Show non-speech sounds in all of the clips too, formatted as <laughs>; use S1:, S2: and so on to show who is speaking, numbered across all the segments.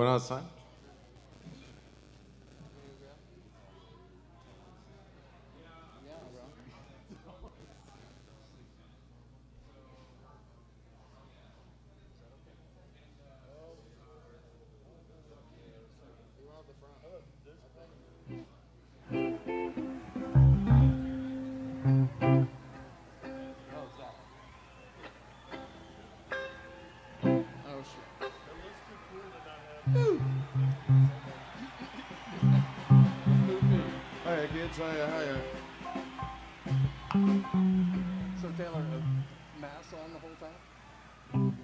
S1: going outside?
S2: Hiya, kids. Hiya, hiya.
S3: So Taylor, a mask on the whole time?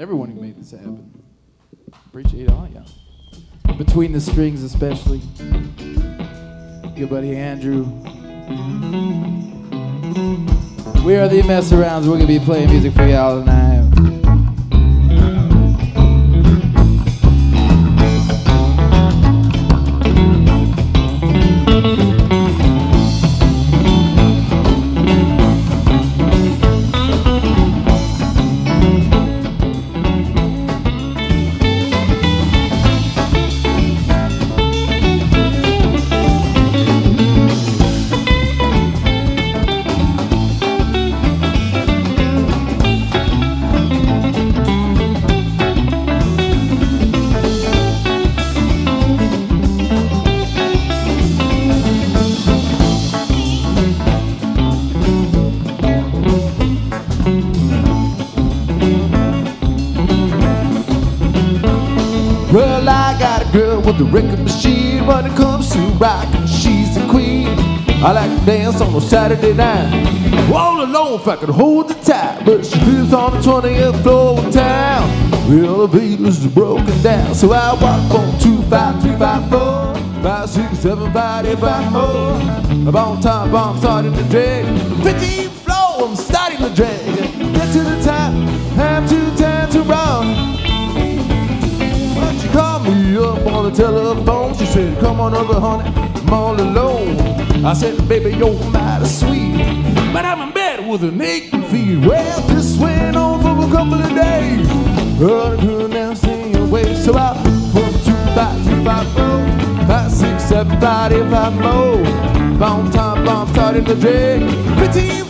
S4: Everyone who made this happen. Appreciate all y'all. Between the strings, especially. Good buddy Andrew. We are the mess arounds. We're gonna be playing music for y'all tonight.
S2: Rock. She's the queen. I like to dance on a Saturday night. All alone if I could hold the tide, but she lives on the 20th floor of town. The elevators broken down, so I walk on two, five, four, six, seven, five, eight, five, more. I'm on top, I'm starting to drag. 15 floor, I'm starting to drag. Get to the top, have two up on the telephone. She said, Come on over, honey, I'm all alone. I said, Baby, you're mighty sweet. But I'm in bed with an aching feet. Well, this went on for a couple of days. I couldn't now stay away. So I one, two, five, three, five, four, five, six, seven, five, eight, five, more. Bomb time, bomb starting to drag. 15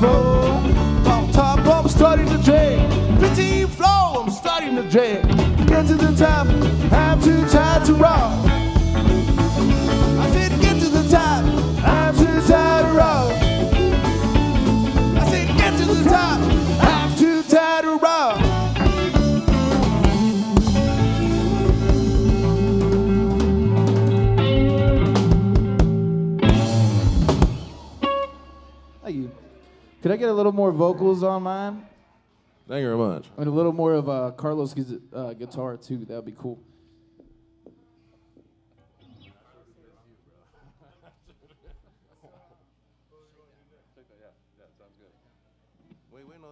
S2: four. On top, I'm starting to drag. 15 floor, I'm starting to drag. Get to the top, I'm too tired to rock.
S3: vocals on mine.
S4: Thank you very much.
S3: And a little more of uh, Carlos' uh, guitar too. That would be cool. <laughs>
S4: Wait, wait, no,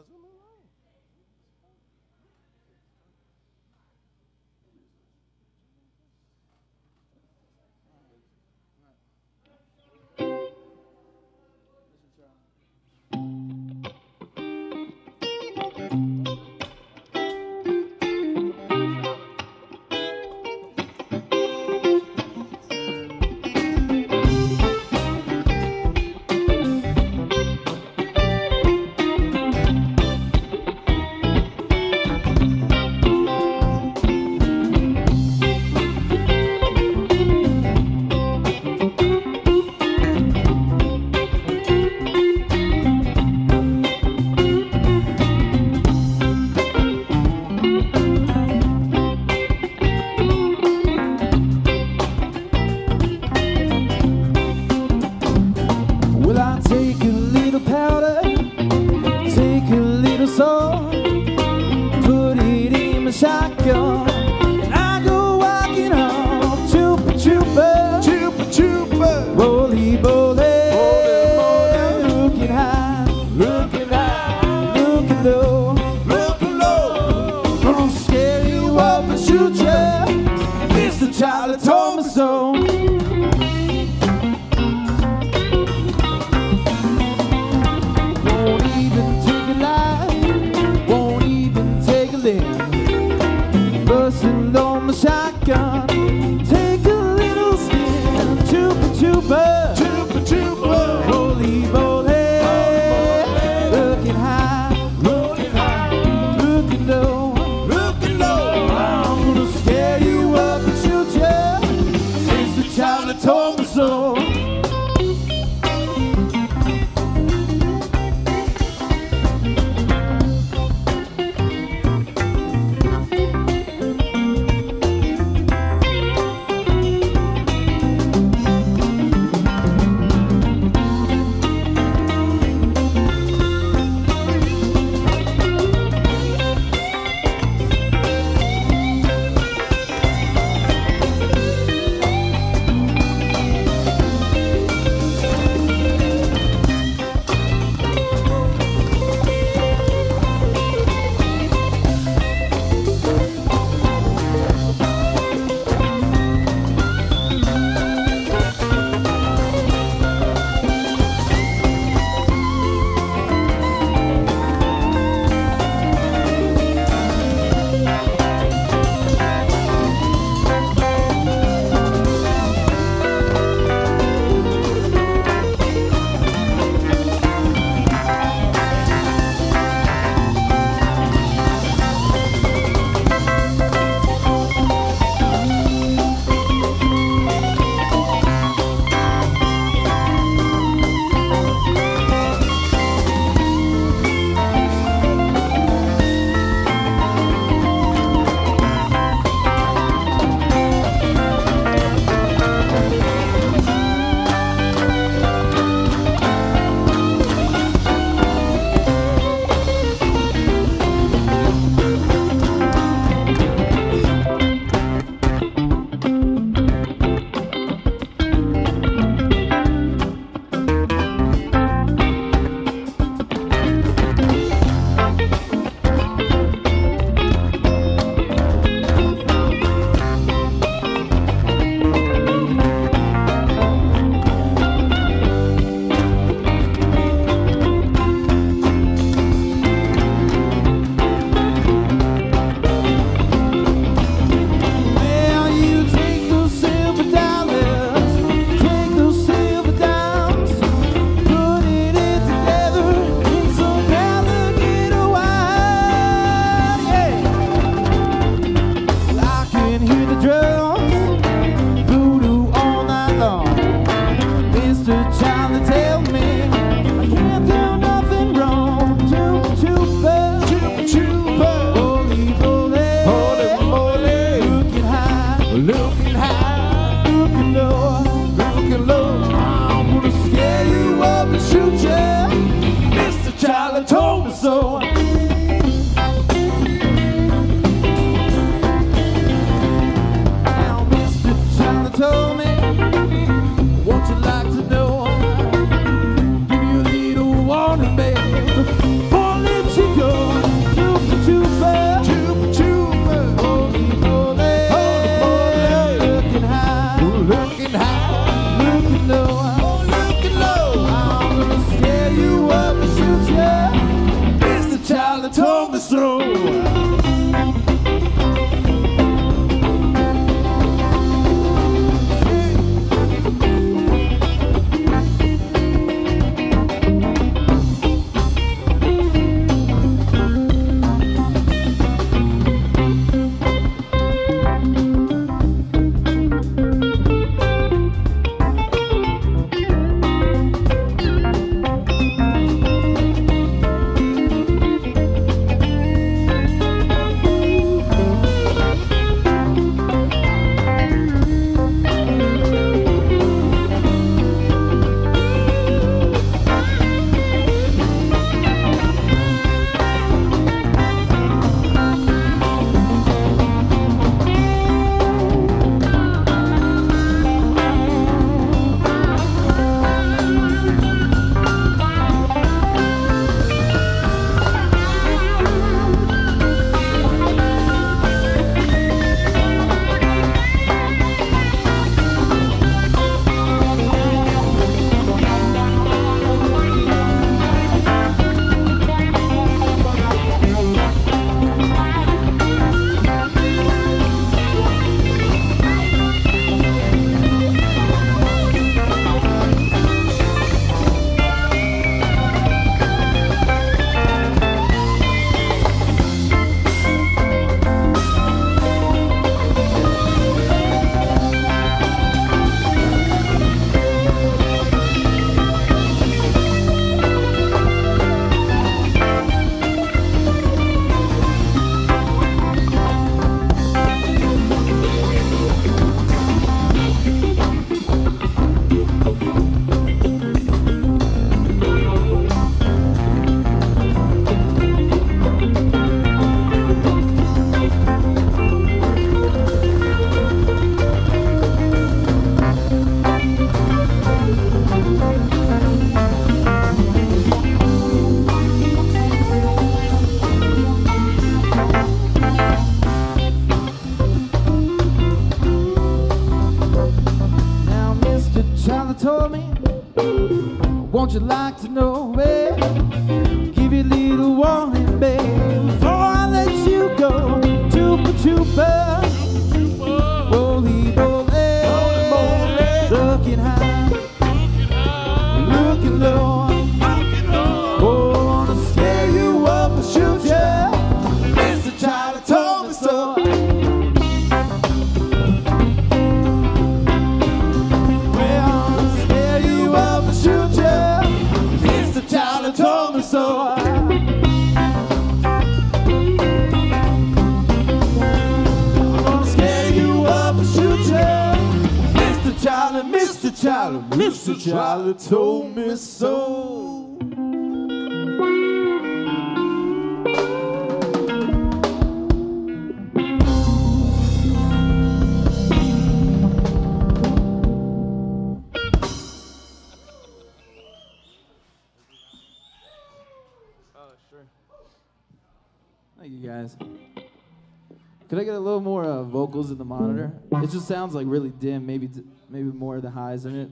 S4: sounds like really dim. Maybe maybe more of the highs in it.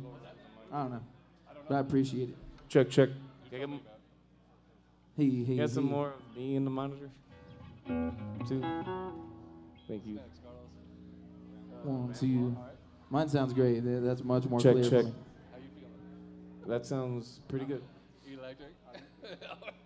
S4: I don't know, but I appreciate it.
S2: Check check. He he. Get some more of me in the monitor. Two. Thank you.
S4: One two. Mine sounds great. That's much more
S2: check,
S4: clear.
S2: Check
S4: check.
S2: That sounds pretty good.
S5: Electric. <laughs>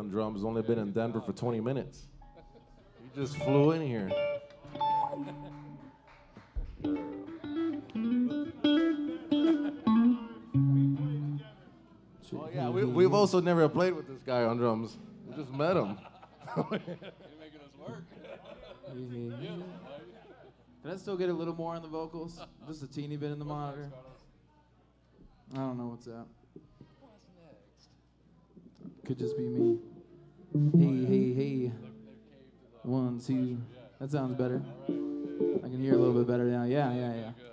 S4: on drums. Only been in Denver for 20 minutes. He just flew in here. Oh yeah, we, we've also never played with this guy on drums. We just met him.
S3: making us work.
S2: Can I still get a little more on the vocals? Just a teeny bit in the monitor. I don't know what's up. Could just be me. Hey, hey, hey. One, two. That sounds better. I can hear a little bit better now. Yeah, yeah, yeah.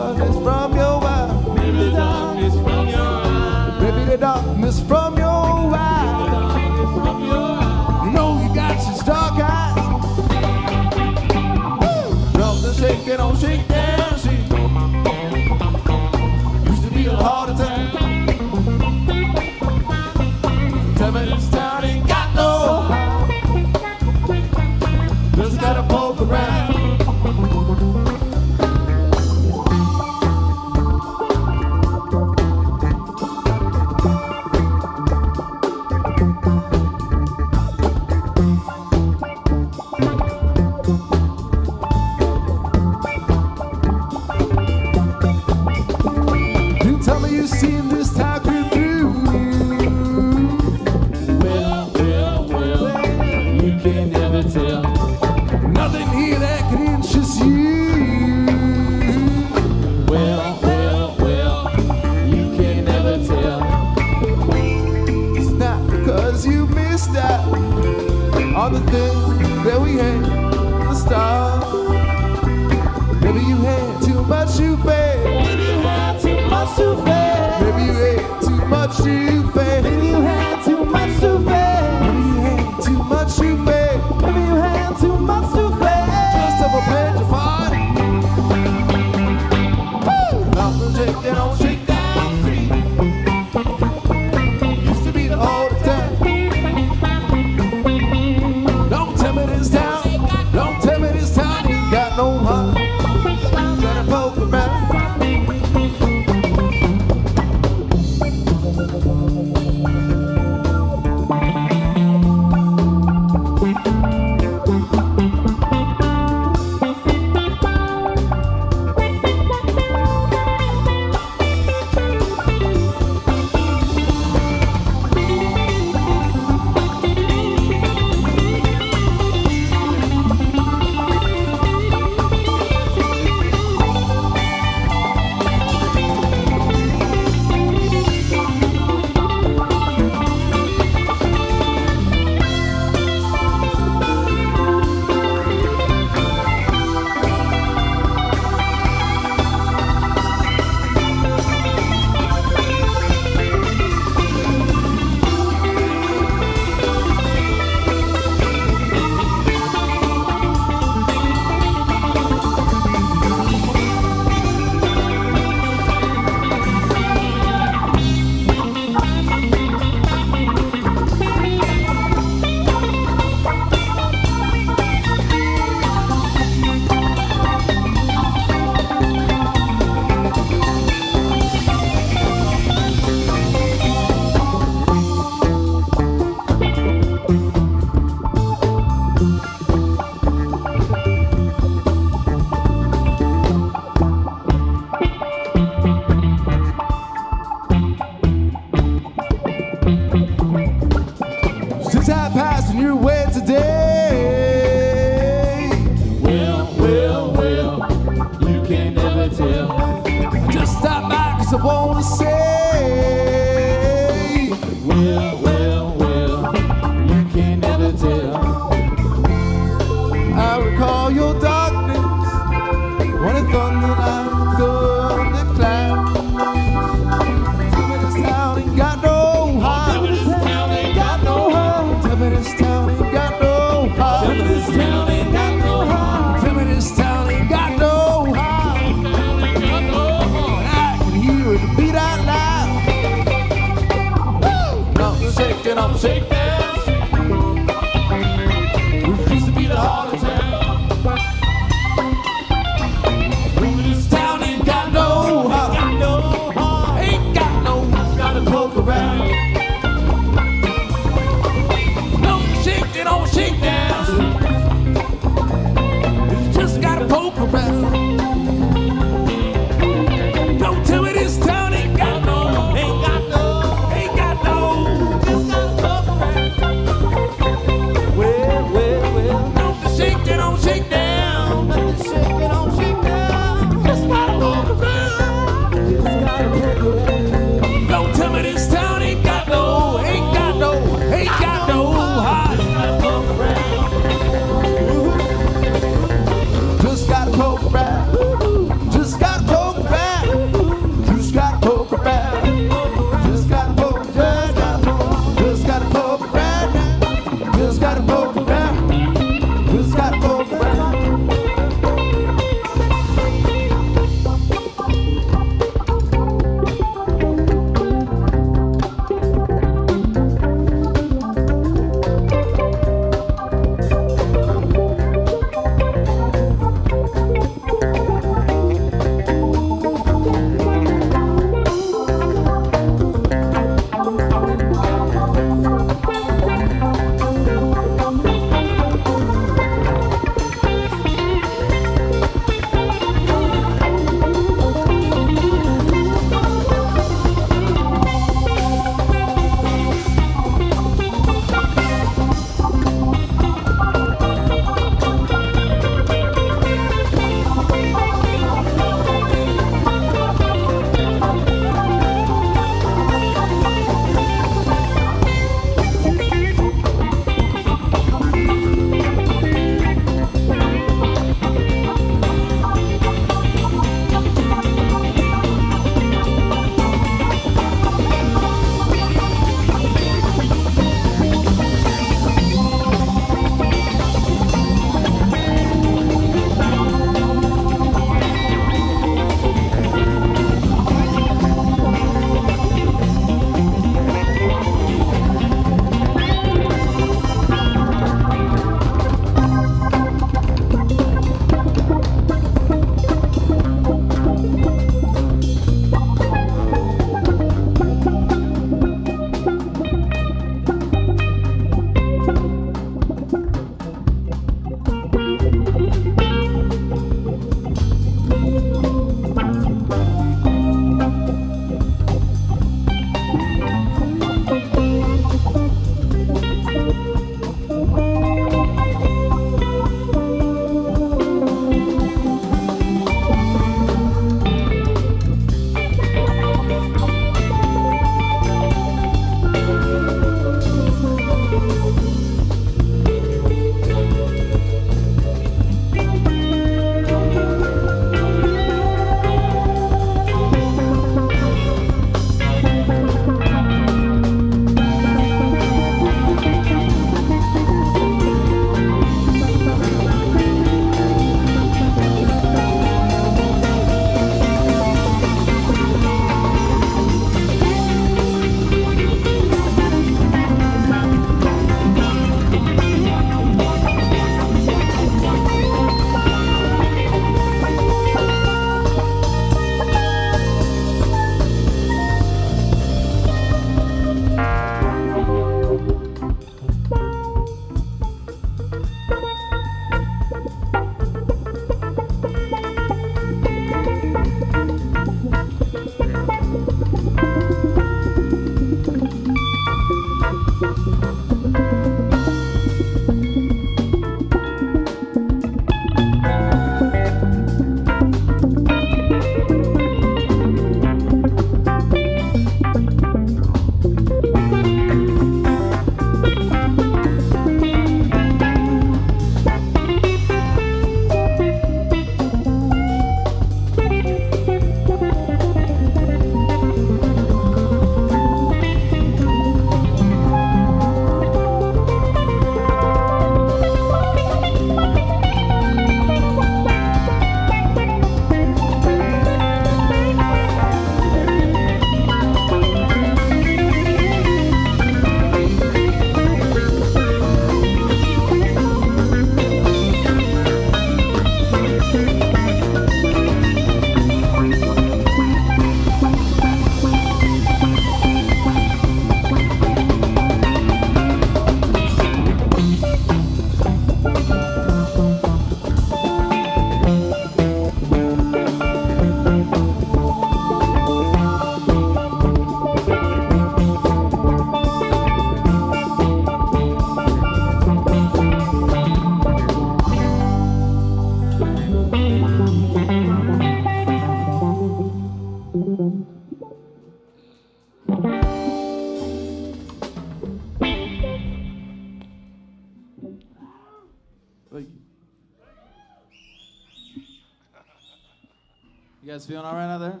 S4: guys feeling all right out there?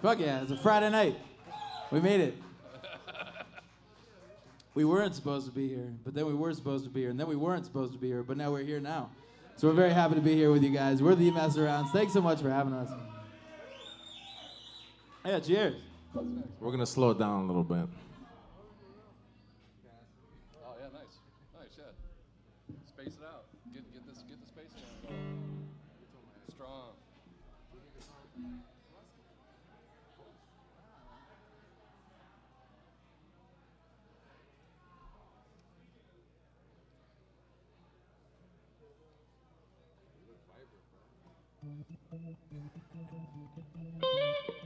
S4: Fuck yeah, it's a Friday night. We made it. <laughs> We weren't supposed to be here, but then we were supposed to be here, and then we weren't supposed to be here, but now we're here now. So we're very happy to be here with you guys. We're the Mess Arounds. Thanks so much for having us. Yeah, cheers.
S2: We're
S6: going
S4: to
S5: slow
S4: it down a little bit.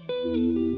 S4: Música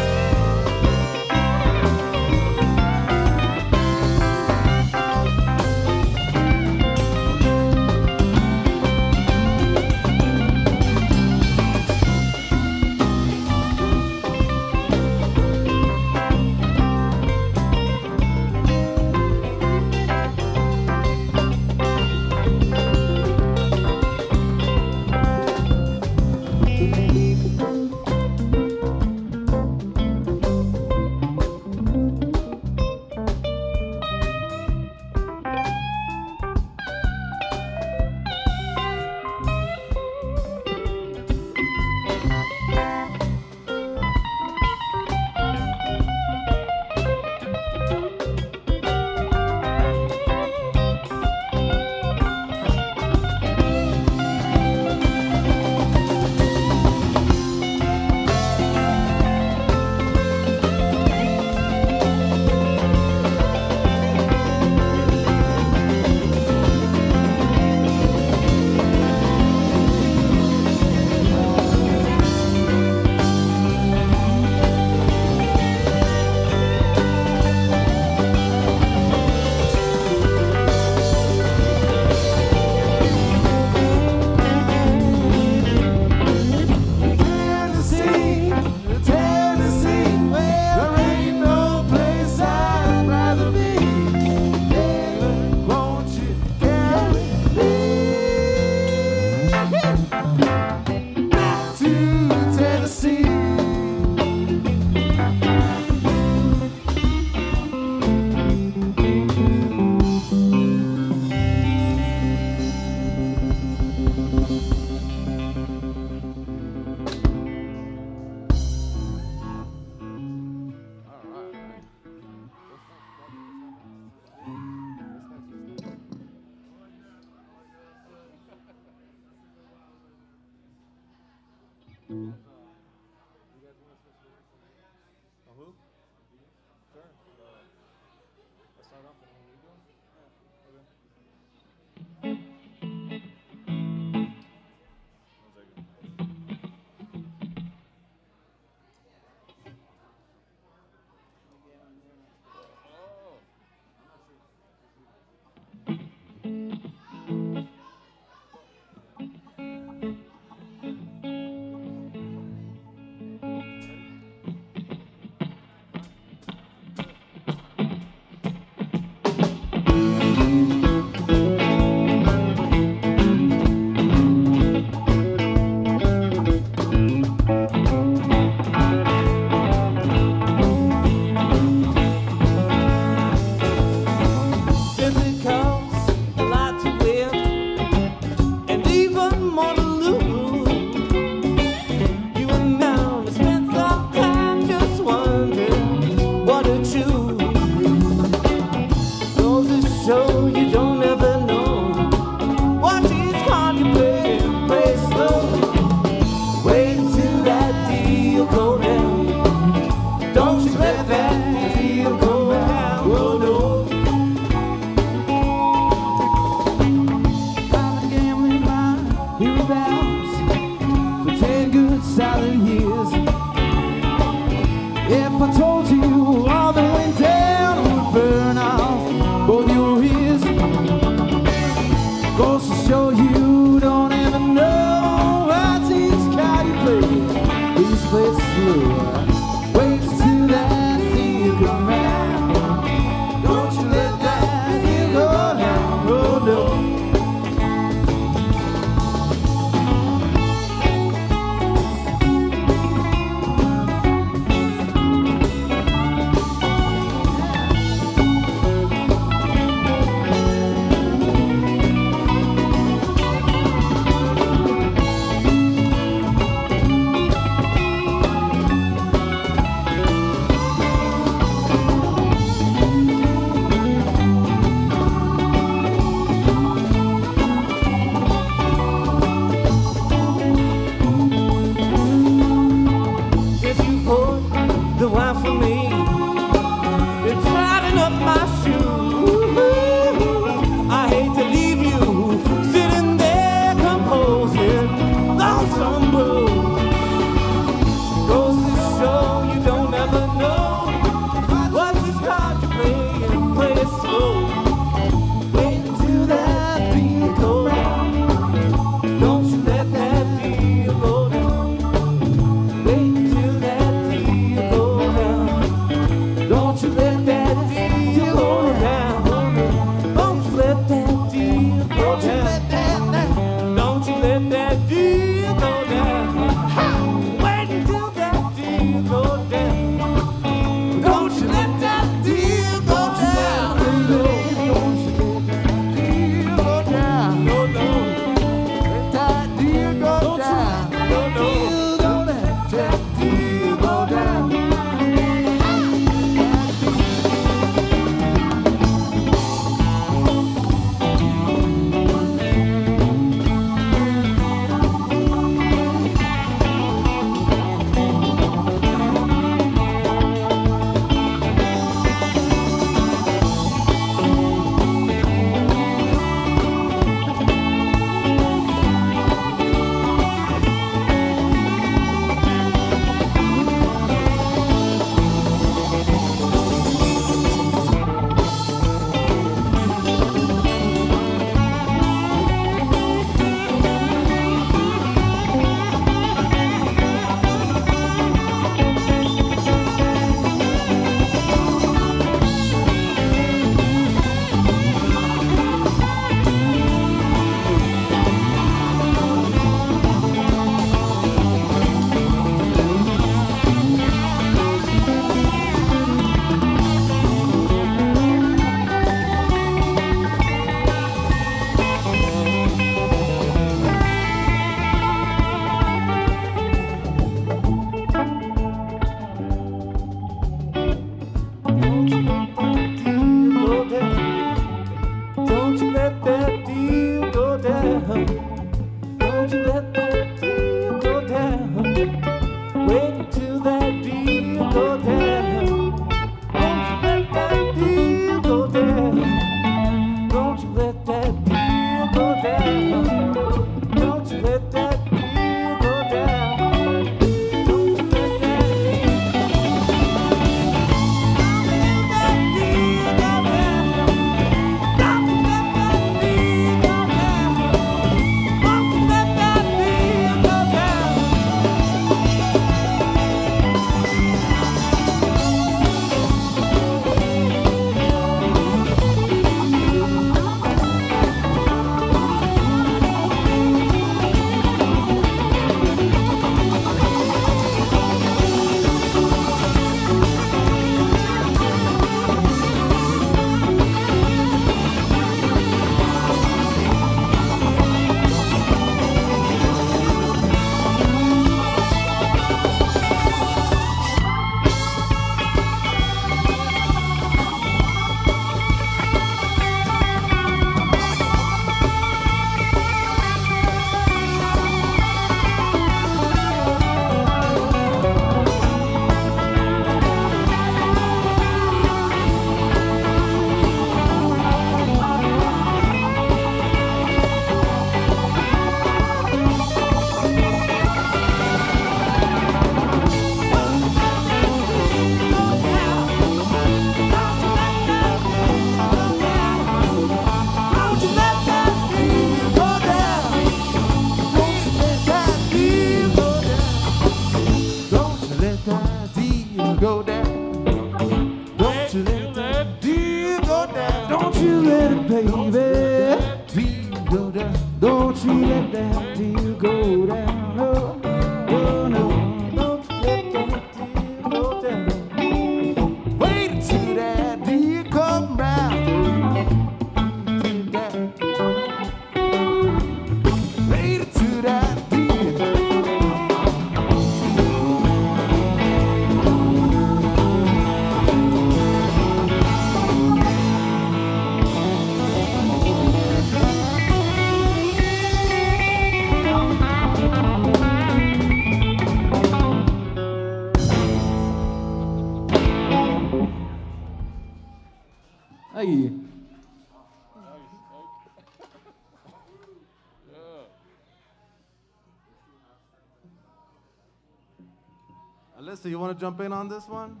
S4: jump in on this one?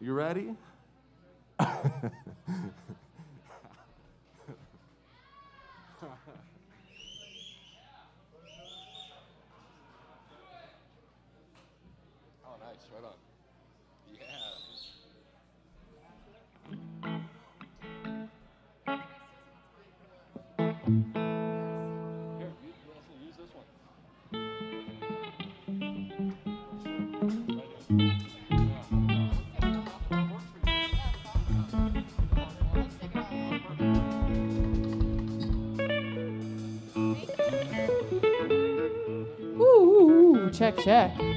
S4: You ready?
S2: check, check.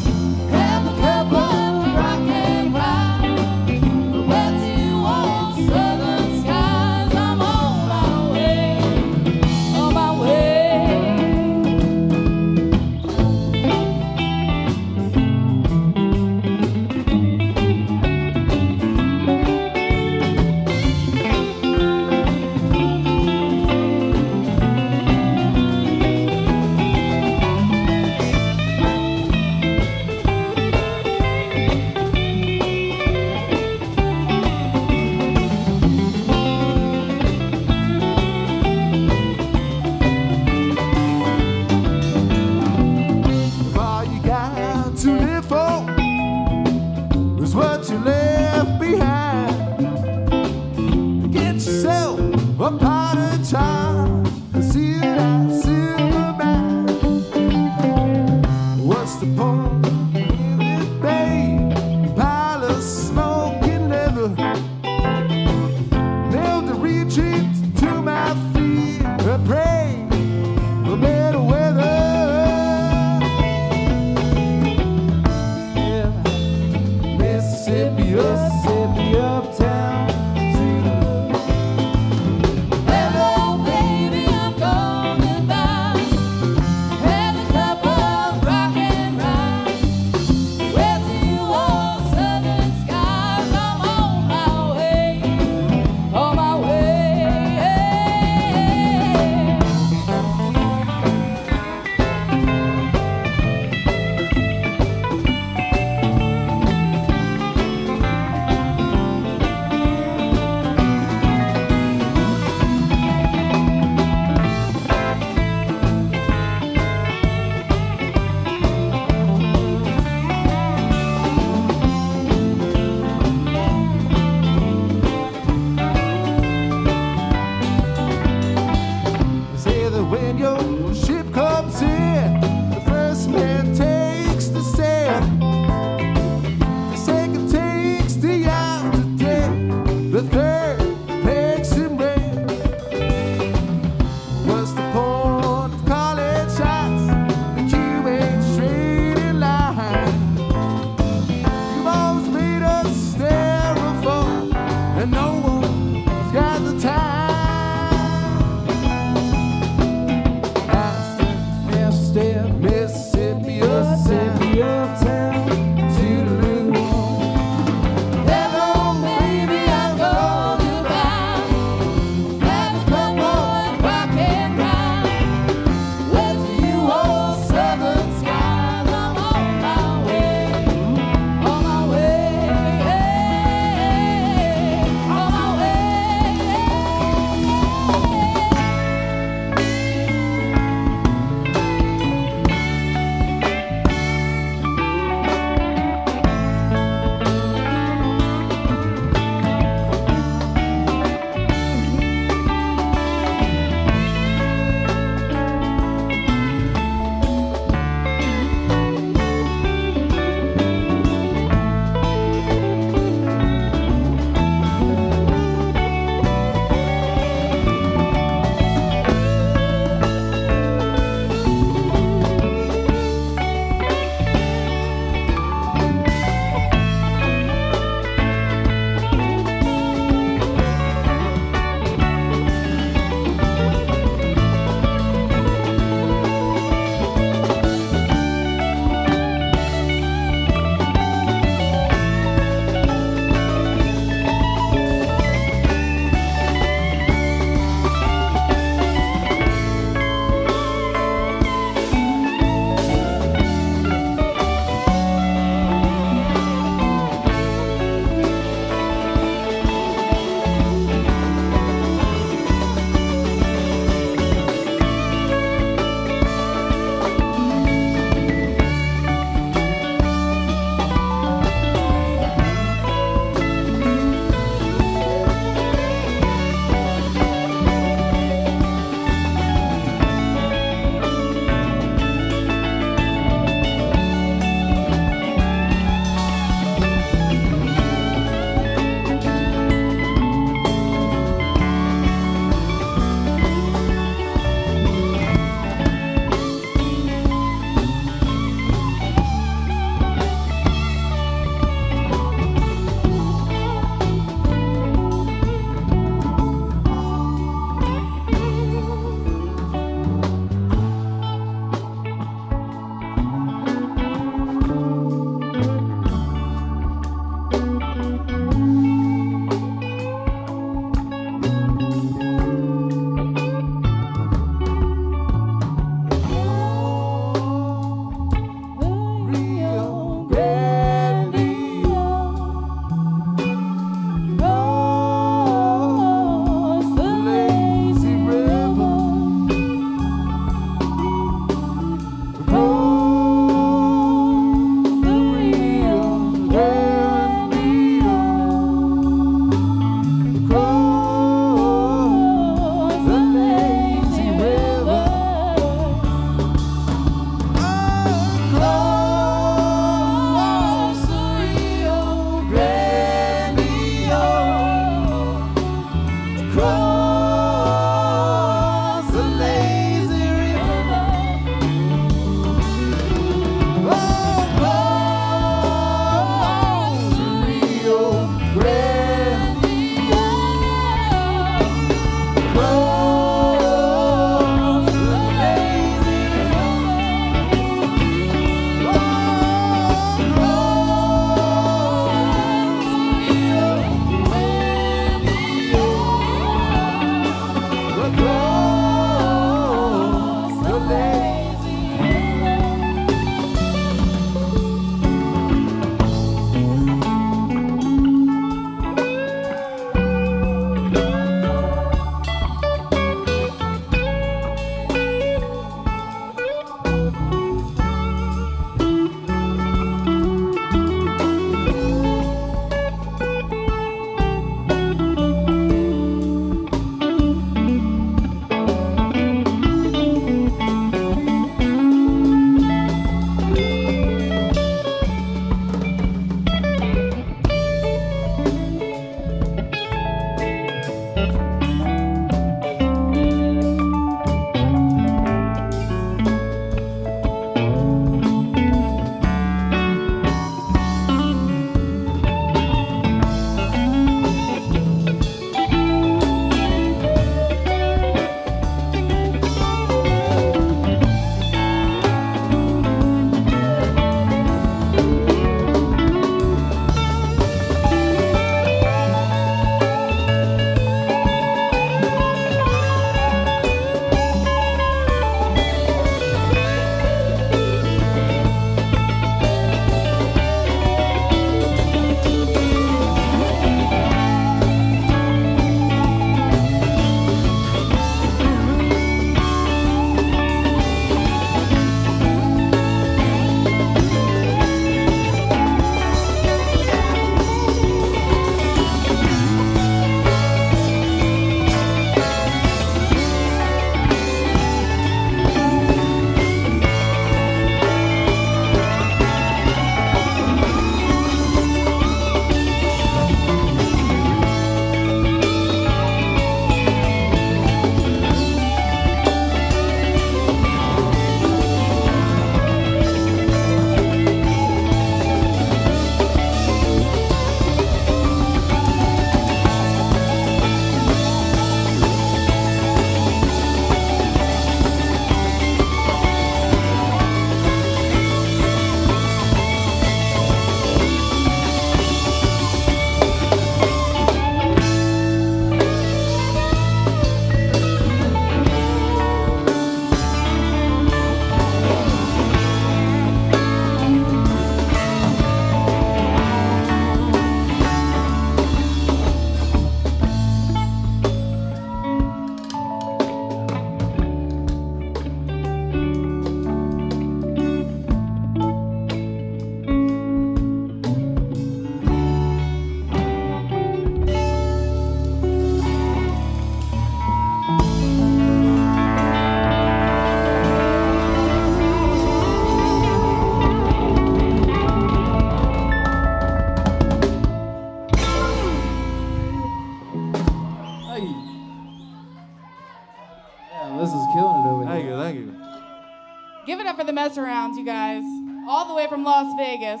S7: Thee
S8: Mess Around, you guys. All the way from Las Vegas,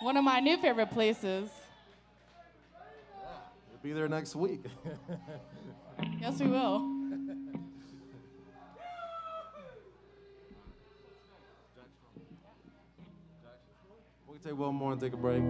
S8: one of my new favorite places.
S4: We'll be there next week. <laughs>
S8: yes, we will.
S4: We can take one more and take a break.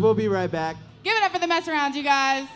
S9: We'll be
S4: right back.
S8: Give it up for Thee Mess Around, you guys.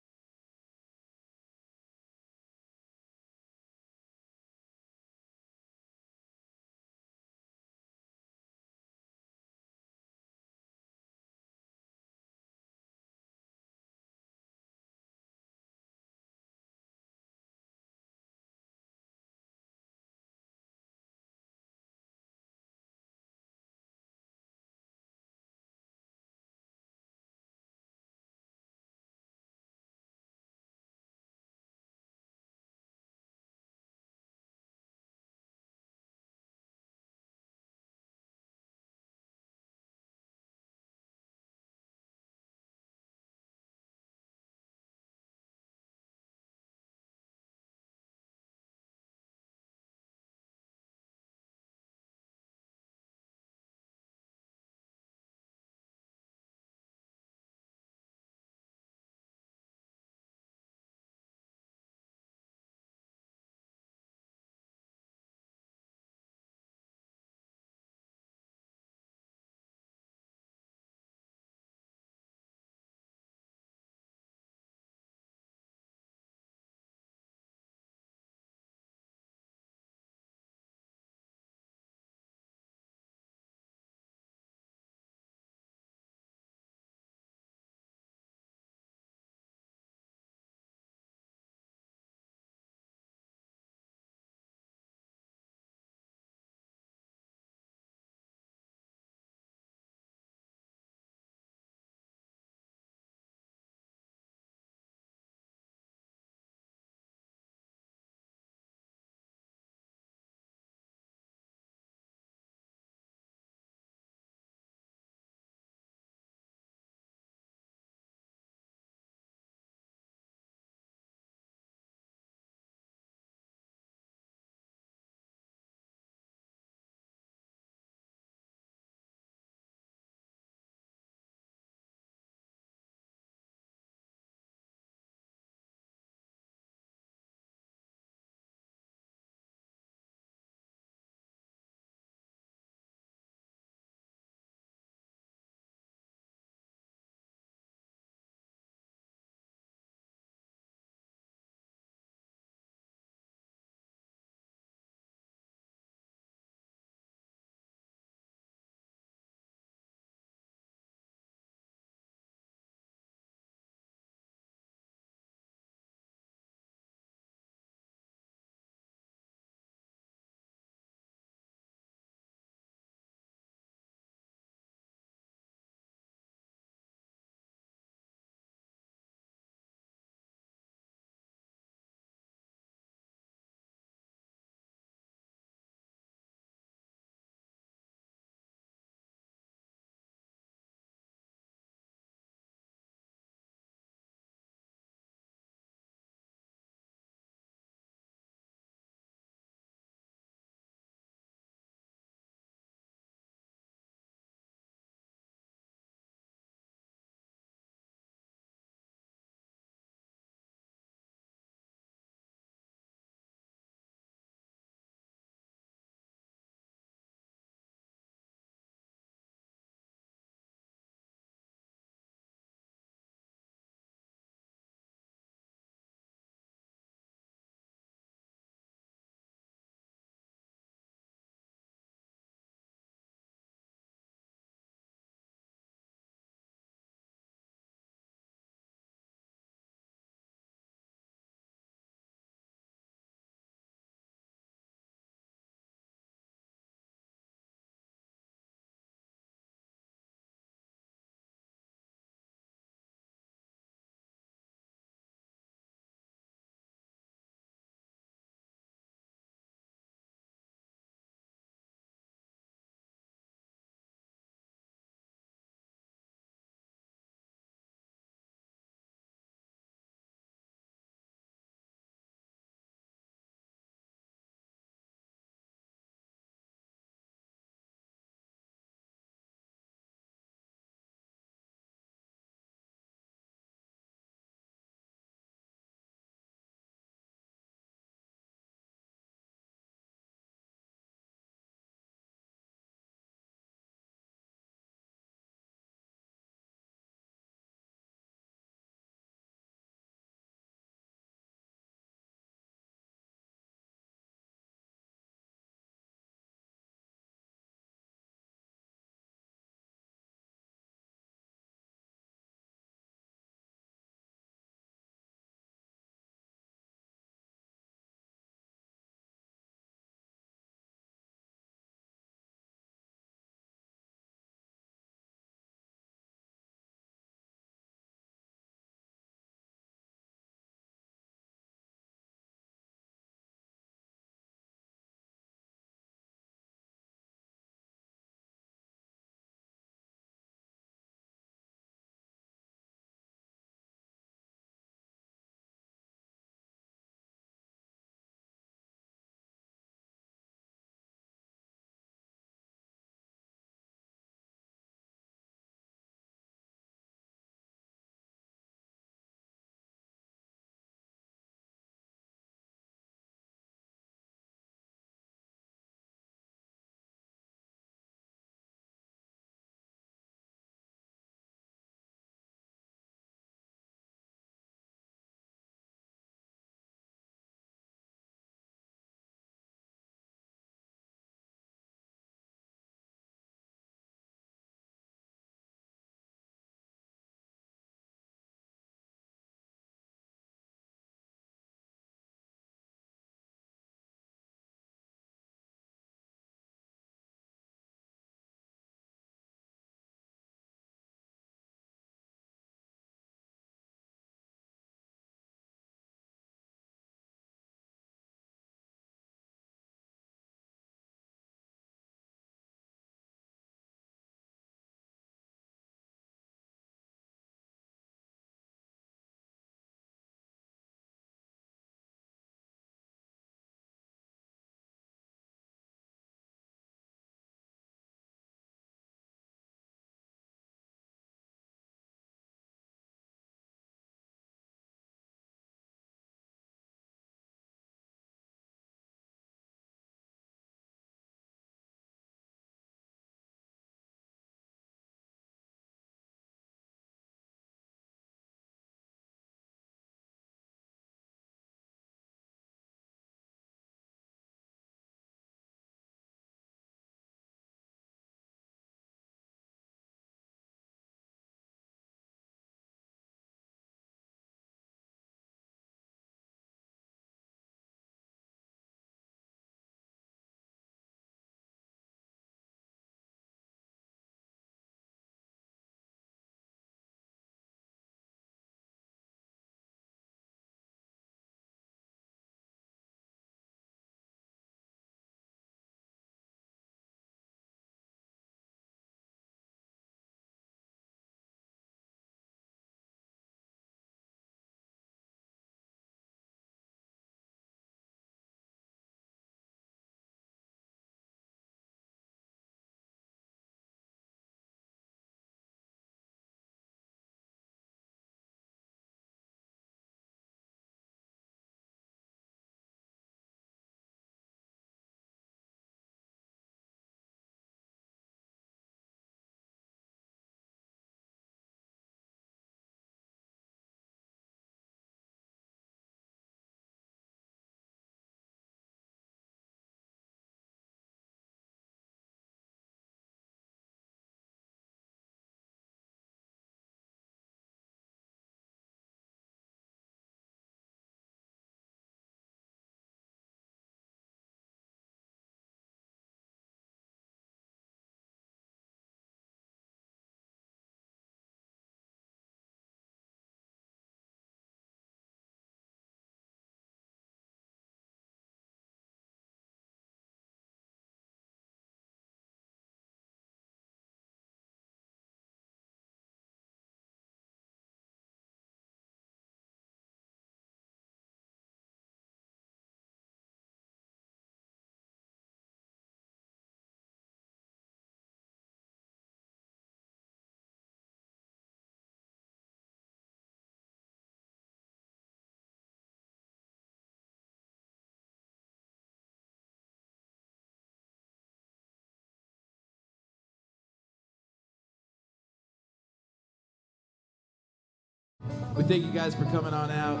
S2: We thank you guys for coming on out.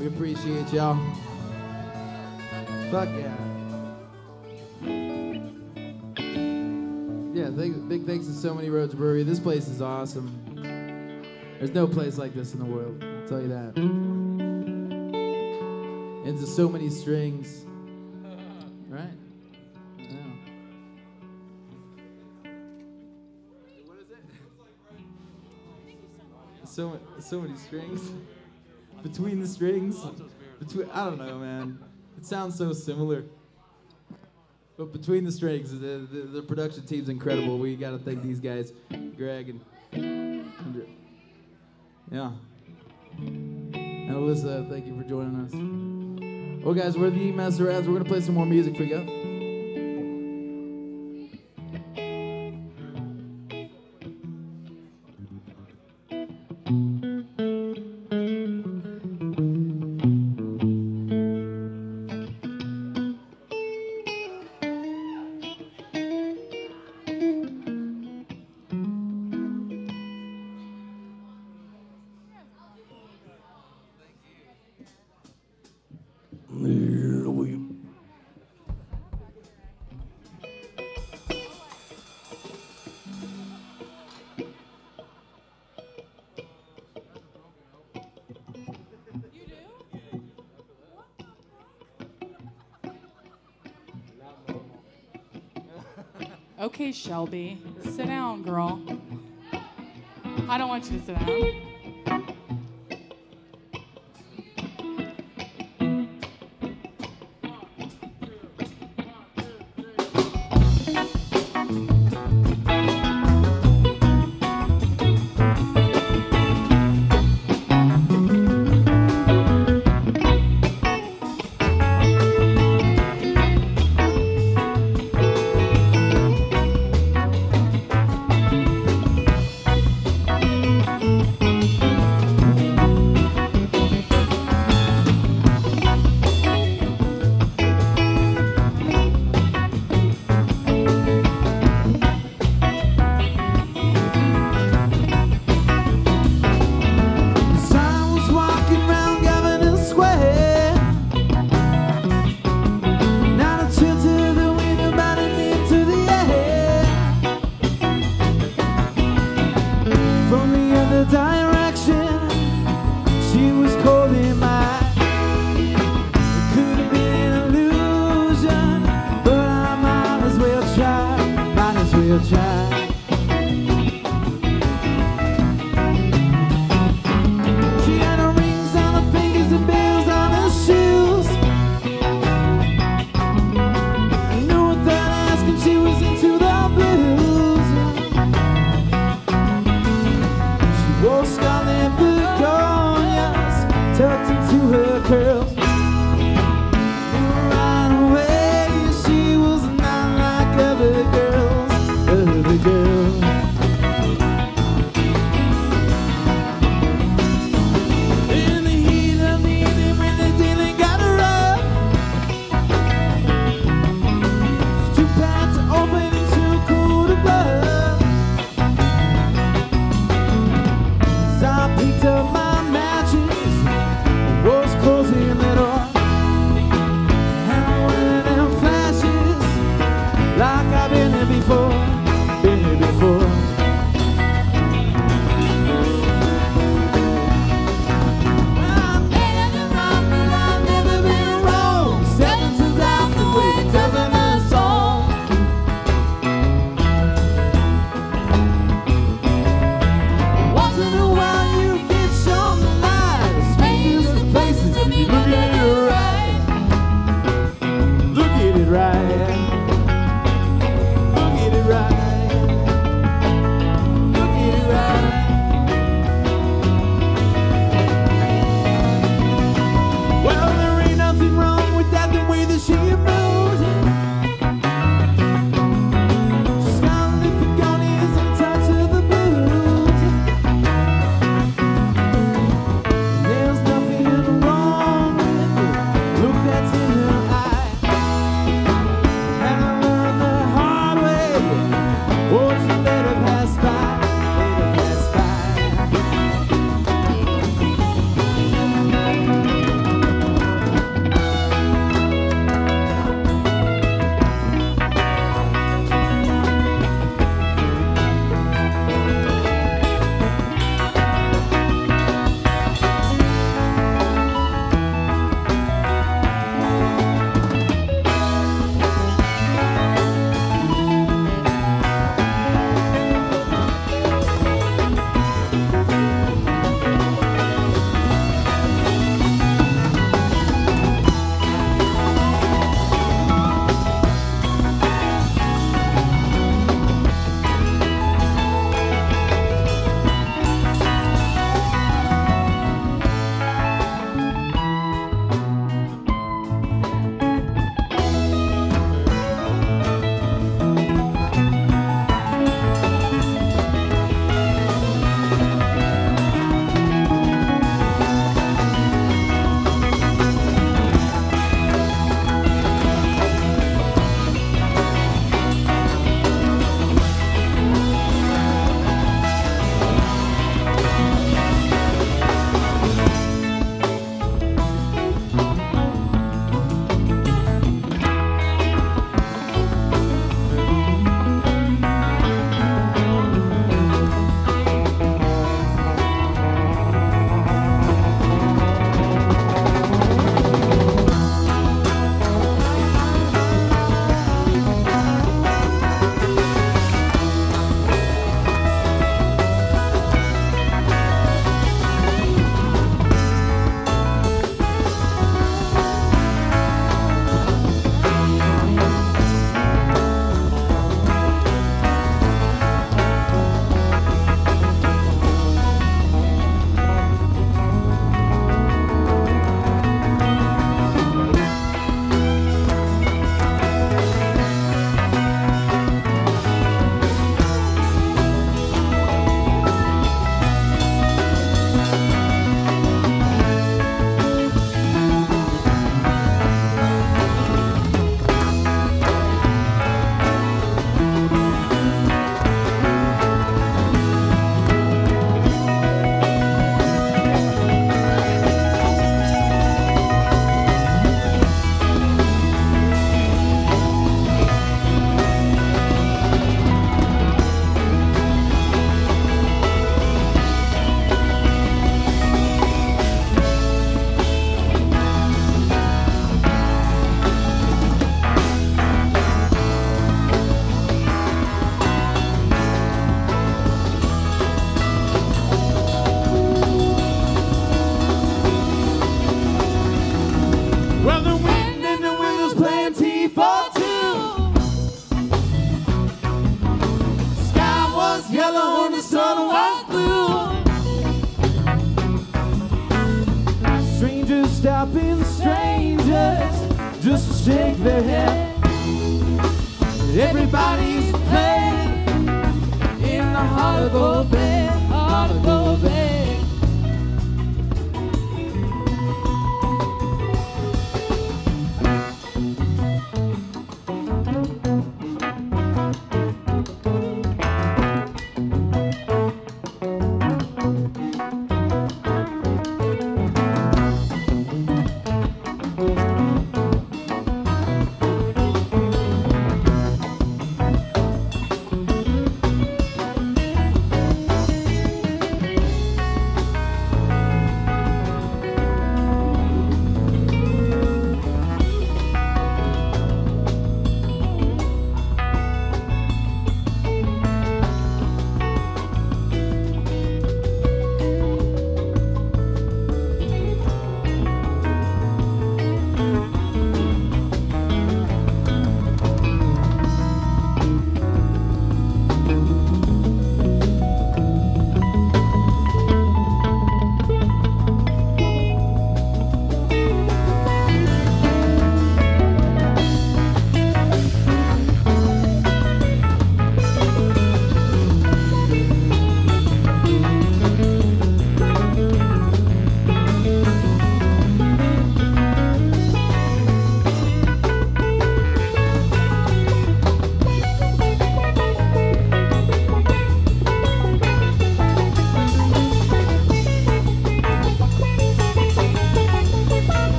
S2: We appreciate y'all. Fuck yeah. Yeah, big thanks to So Many Roads Brewery. This place is awesome. There's no place like this in the world. I'll tell you that. And to so many strings. So, so many strings. Between the strings. Between, I don't know, man. It sounds so similar. But between the strings, the, the, the production team's incredible. We got to thank these guys, Greg and, yeah. And Alyssa, thank you for joining us. Well, guys, we're the Mess Arounds. We're gonna play some more music for you.
S4: Shelby, sit down, girl. I don't want you to sit down.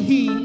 S2: he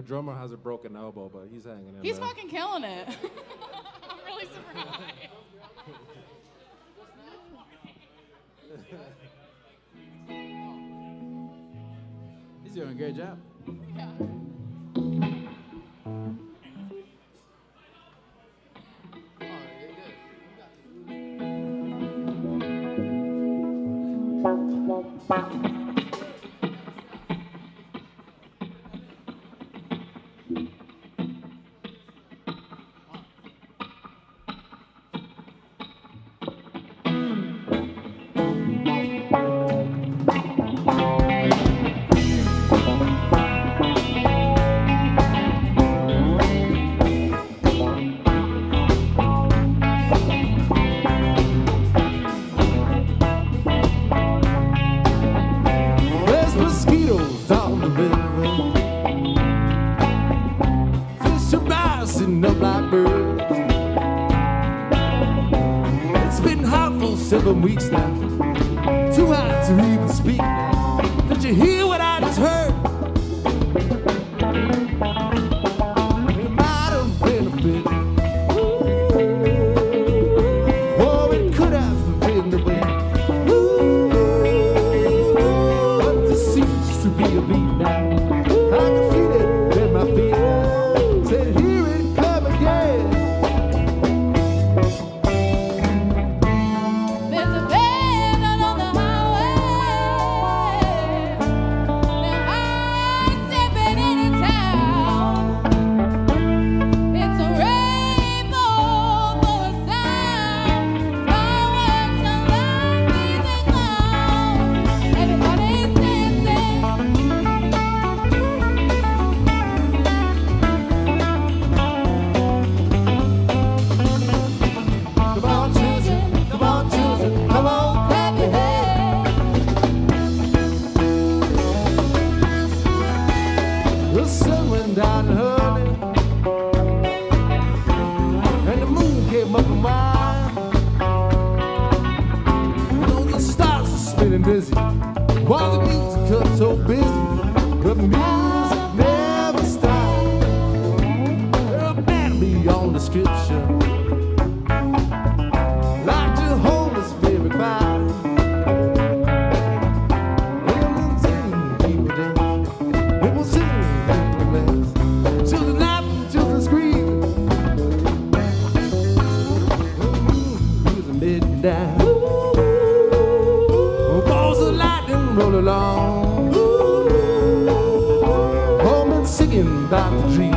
S10: Our drummer has a broken elbow, but he's hanging in
S8: He's
S10: there.
S8: fucking killing it. <laughs> I'm really surprised.
S2: he's doing a great job.
S8: da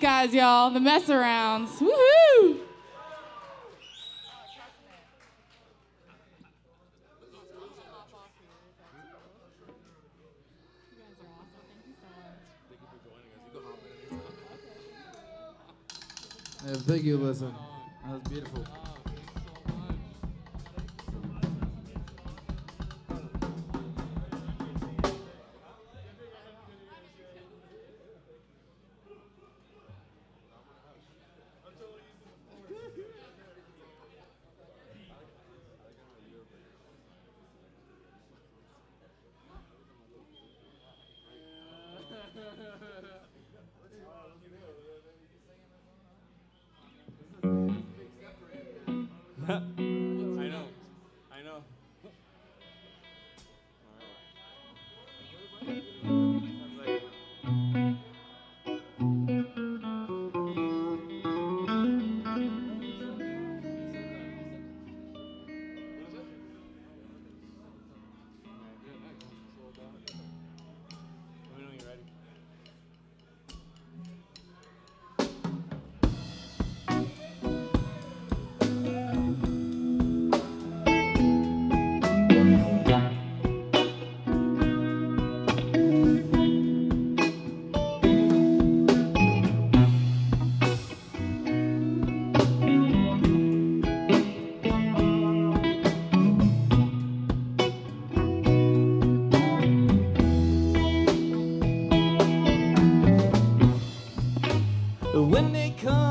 S8: these guys, y'all, Thee Mess Arounds. Woohoo!
S3: Thank you, listen. That was beautiful.
S5: come.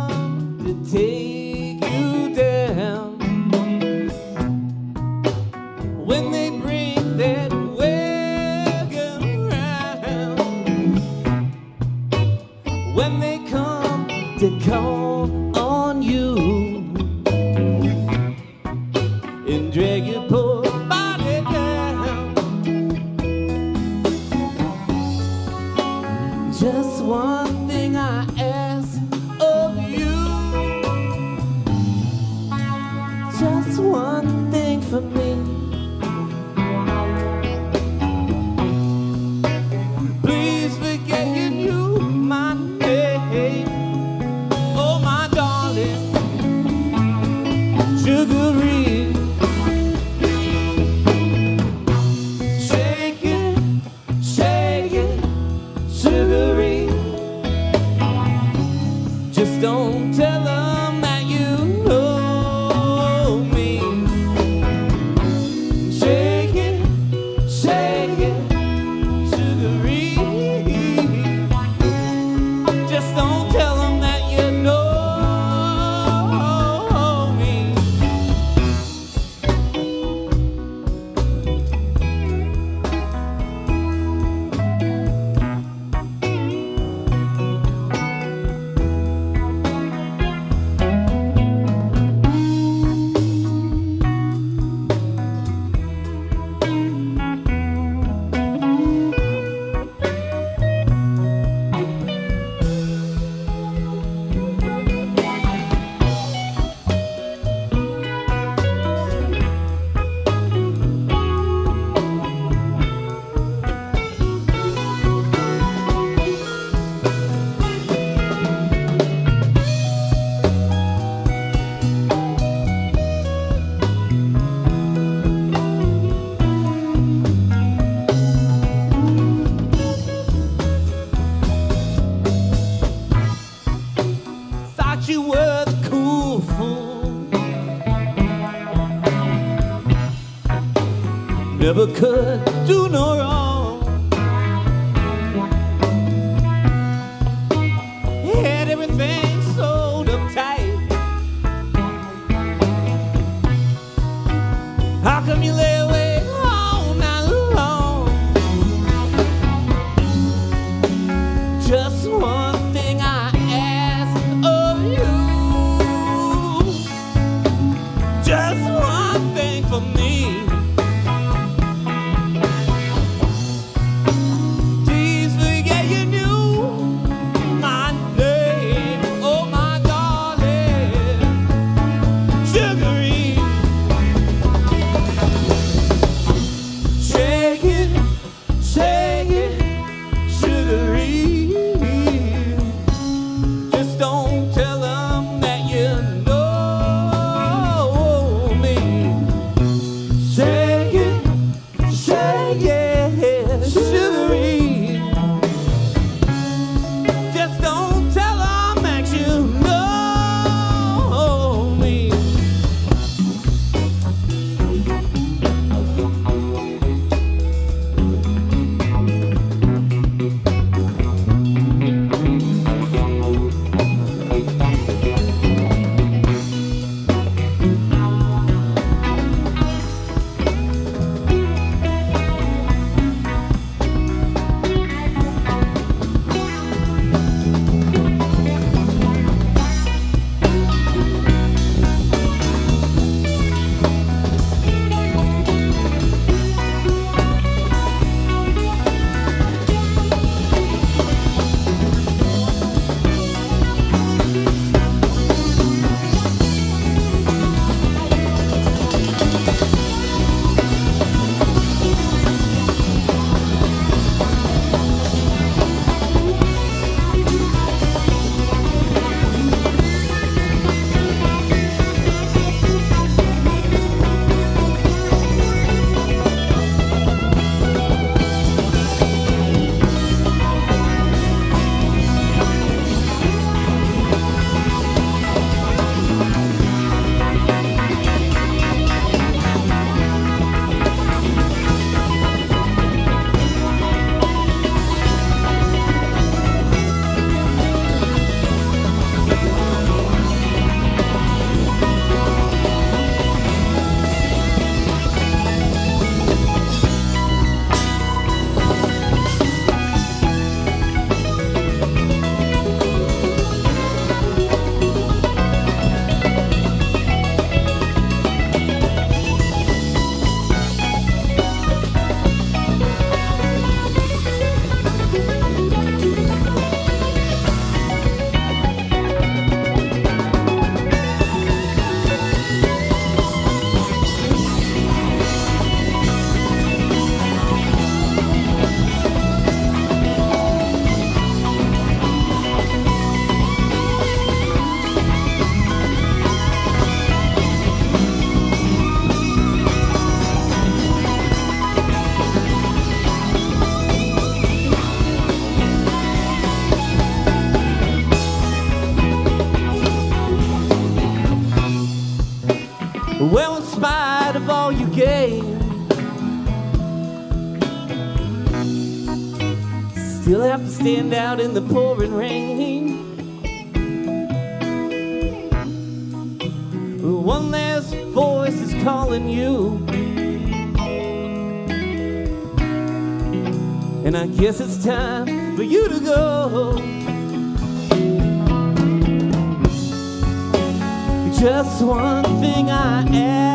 S5: never could. Do no stand out in the pouring rain. One last voice is calling you. And I guess it's time for you to go. Just one thing I ask.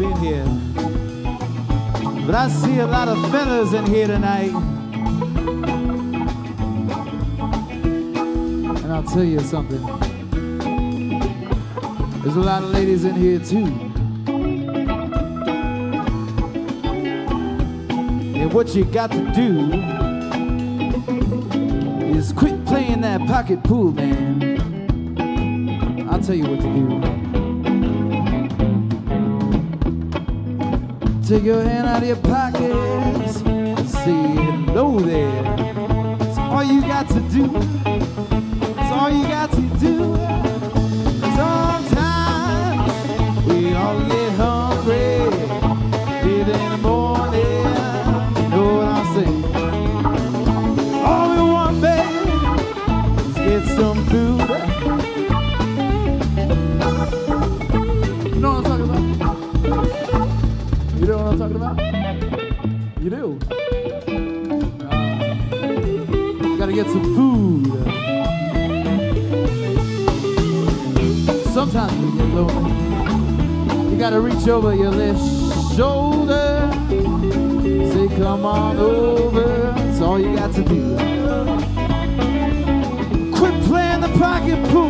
S4: being here. But I see a lot of fellas in here tonight. And I'll tell you something. There's a lot of ladies in here too. And what you got to do is quit playing that pocket pool, man. I'll tell you what to do. Take your hand out of your pockets and say hello there. It's all you got to do. It's all you got to do. get some food. Sometimes we get lonely. You gotta reach over your left shoulder. Say, come on over. That's all you got to do. Quit playing the pocket pool.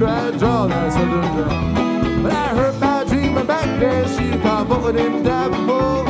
S2: But I heard my dream, my back there, she caught both of them before.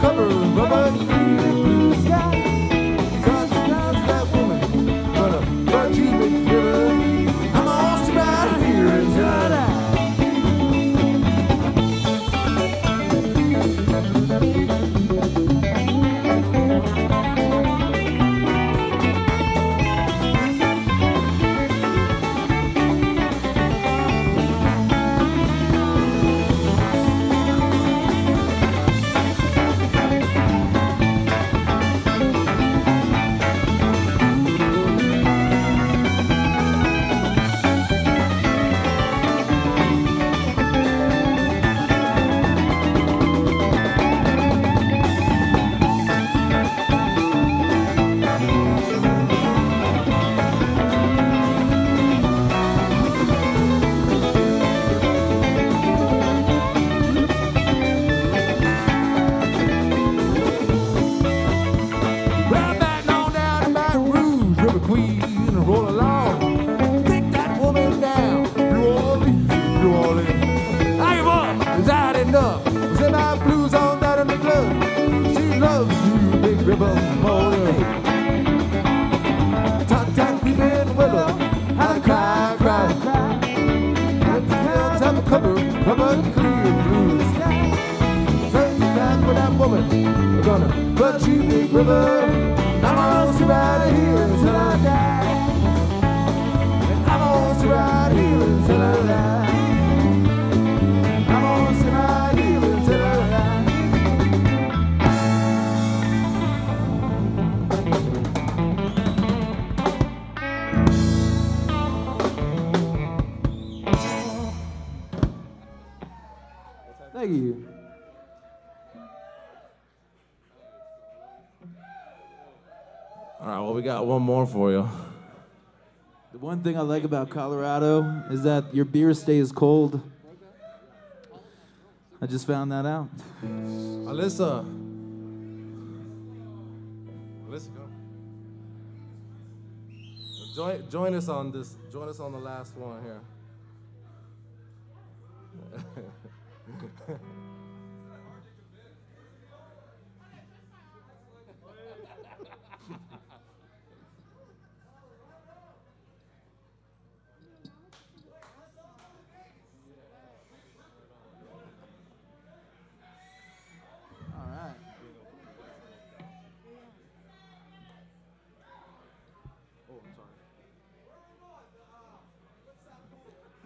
S2: cover. for you.
S4: The one thing I like about Colorado is that your beer stays cold. I just found that out.
S2: Alyssa. Alyssa, go. Join, join us on this. Join us on the last one here. <laughs>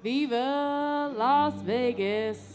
S4: Viva Las Vegas.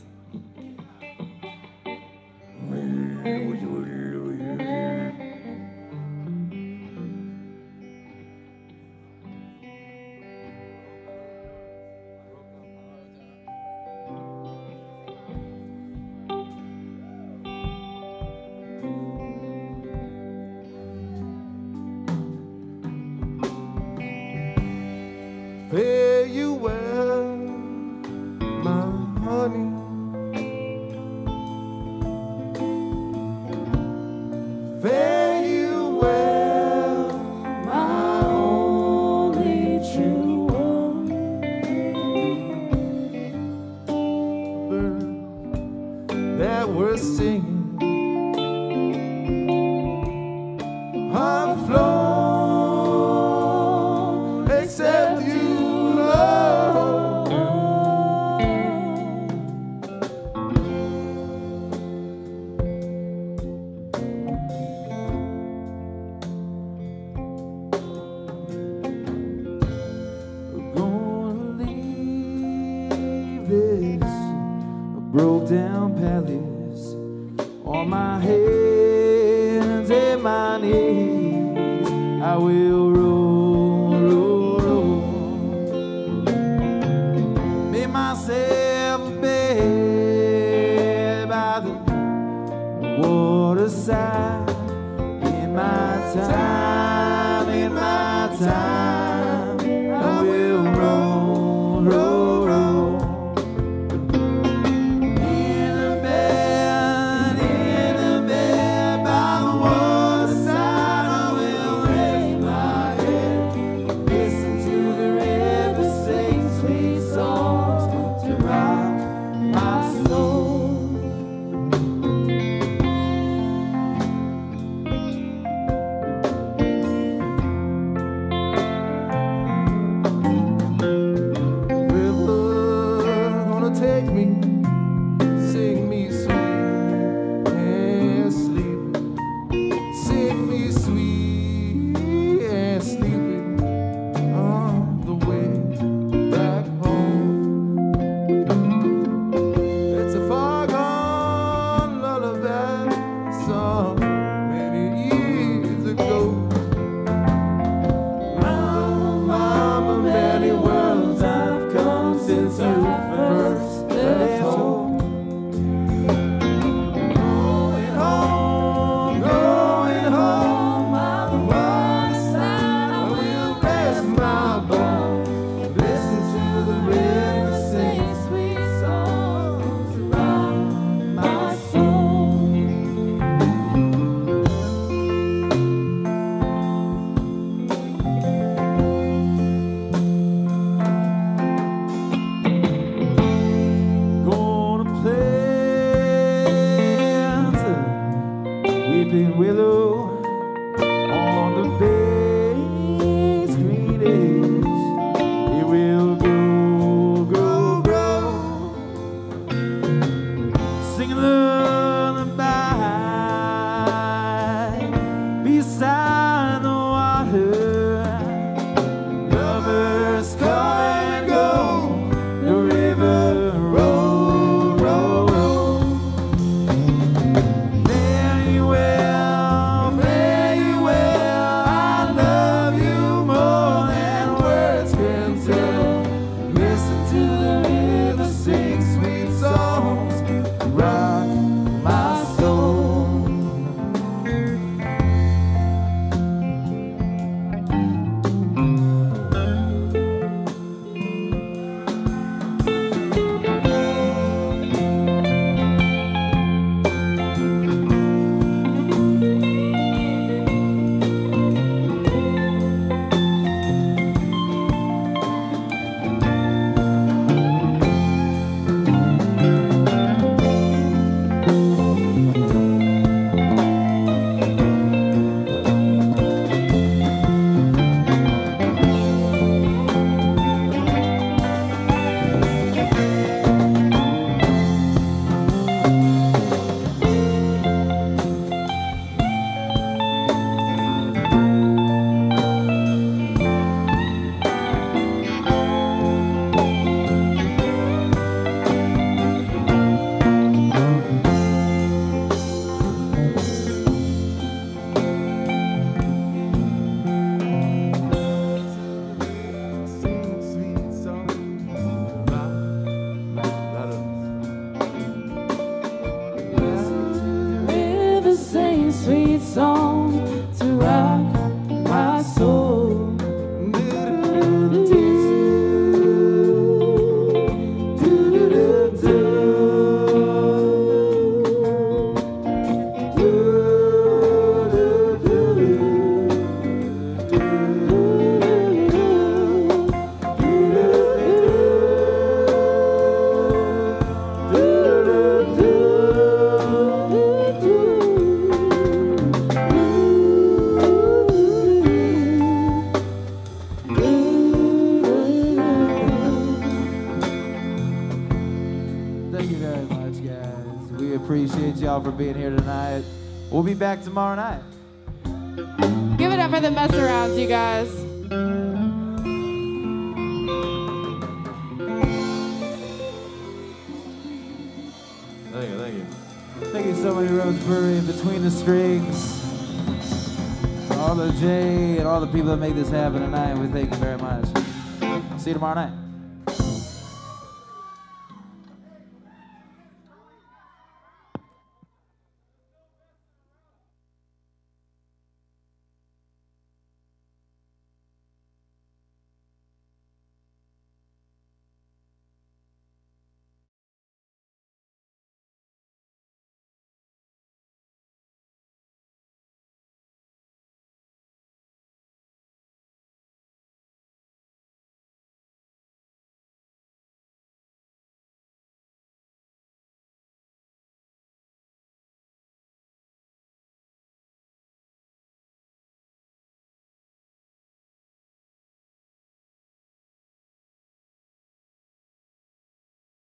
S11: Back
S4: tomorrow night.